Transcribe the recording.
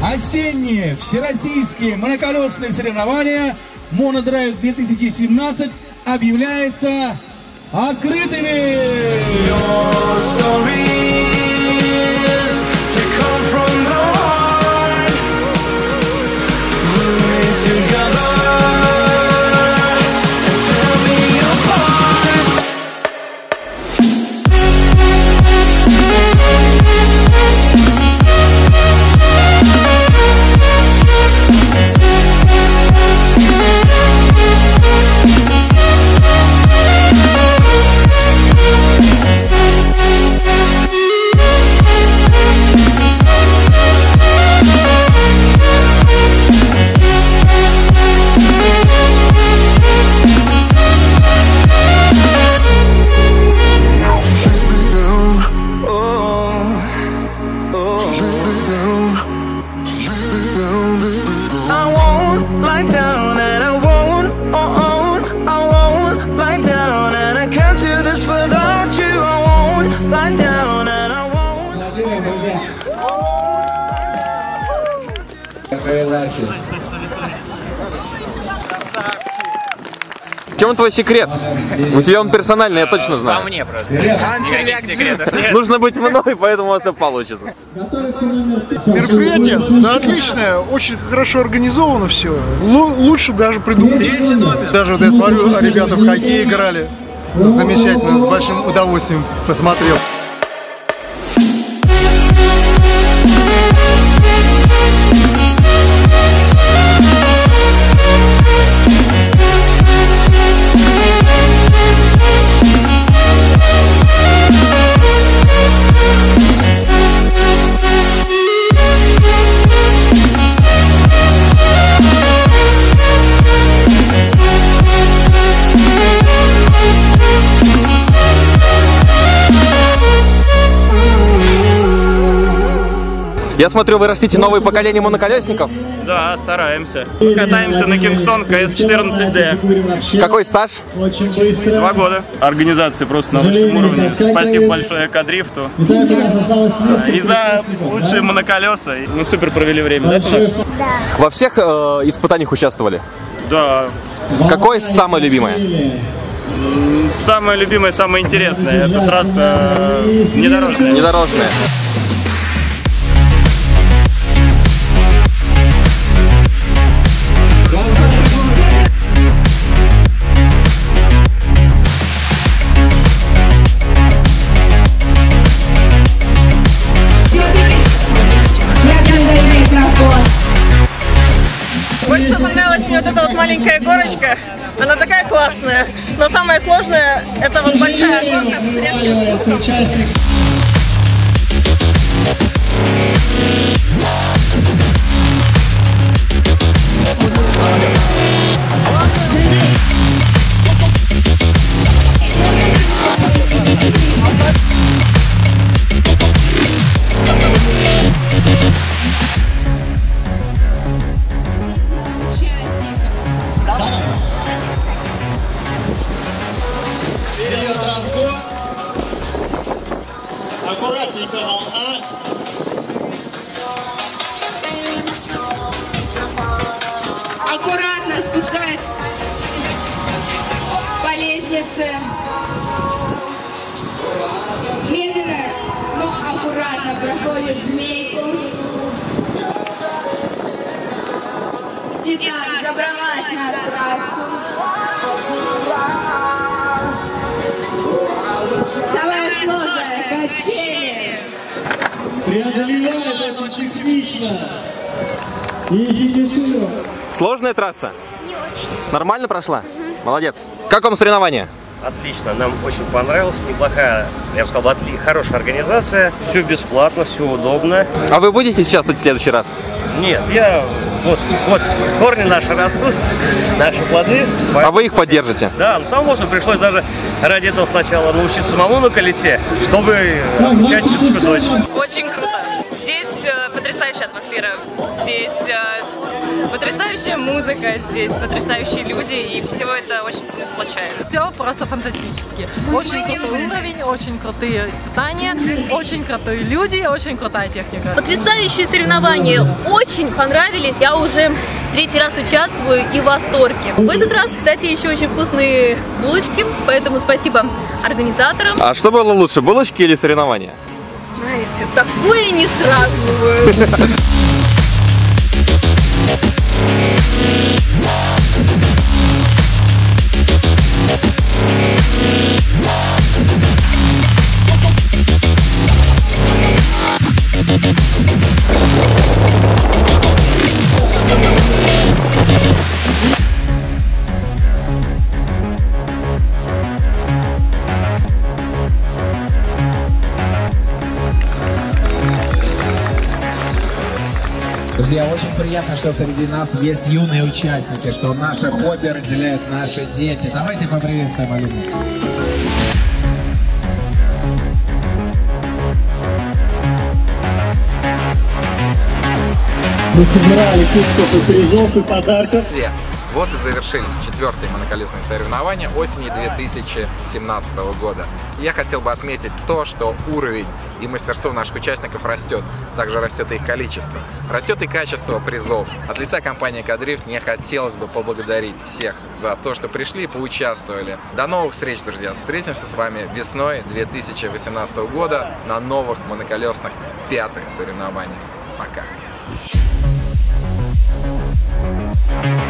Осенние всероссийские моноколесные соревнования Монодрайв 2017 объявляются открытыми. Чем твой секрет? У тебя он персональный, я точно знаю. мне просто. Нужно быть мной, поэтому у вас все получится. Мероприятие, да, отличное, очень хорошо организовано все. лучше даже придумали. Даже вот я смотрю, ребята в хоккей играли. Замечательно, с большим удовольствием посмотрел. Я смотрю, вы растите новое поколение моноколесников. Да, стараемся. Мы катаемся на Кингсон КС-14D. Какой стаж? Два года. Организация просто на высшем уровне. Спасибо большое Кадрифту. И за лучшие моноколеса. Мы супер провели время, да, Сынок? Во всех э, испытаниях участвовали. Да. Какое самое любимое? Самое любимое, самое интересное. Это трасса э, внедорожная. Внедорожное. Маленькая горочка. Она такая классная. Но самое сложное это вот большая горка. Аккуратно спускать по лестнице. Медленно, но аккуратно проходит змейку. Итак, забралась на трассу. Технично. И финиширует. Сложная трасса? Не очень. Нормально прошла? Молодец. Как вам соревнования? Отлично, нам очень понравилось, неплохая, я бы сказал, отли- хорошая организация, все бесплатно, все удобно. А вы будете участвовать в следующий раз? Нет, я Вот, вот корни наши растут, наши плоды. А вы их поддержите? Да, ну само собой пришлось даже ради этого сначала научиться самому на колесе, чтобы обучать детскую дочь. Очень круто. Потрясающая атмосфера. Здесь э, потрясающая музыка, здесь потрясающие люди, и все это очень сильно сплочает. Все просто фантастически. Очень крутой уровень, очень крутые испытания, очень крутые люди, очень крутая техника. Потрясающие соревнования. Очень понравились. Я уже третий раз участвую и в восторге. В этот раз, кстати, еще очень вкусные булочки, поэтому спасибо организаторам. А что было лучше, булочки или соревнования? Знаете, такое не сравниваю. Друзья, очень приятно, что среди нас есть юные участники, что наше хобби разделяют наши дети. Давайте поприветствуем алюмни. Мы собирали и призов и подарков. Друзья, вот и завершились четвертые моноколесные соревнования осени 2017 года. Я хотел бы отметить то, что уровень и мастерство наших участников растет. Также растет и их количество. Растет и качество призов. От лица компании Кадрифт мне хотелось бы поблагодарить всех за то, что пришли и поучаствовали. До новых встреч, друзья. Встретимся с вами весной 2018 года на новых моноколесных пятых соревнованиях. We'll